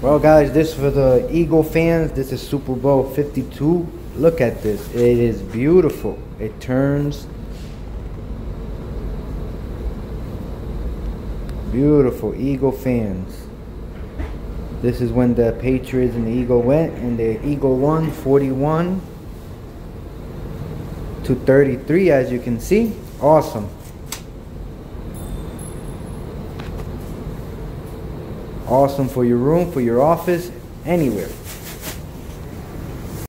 Well, guys, this for the Eagle fans. This is Super Bowl 52. Look at this. It is beautiful. It turns beautiful. Eagle fans. This is when the Patriots and the Eagle went, and the Eagle won 41 to 33, as you can see. Awesome. Awesome for your room, for your office, anywhere.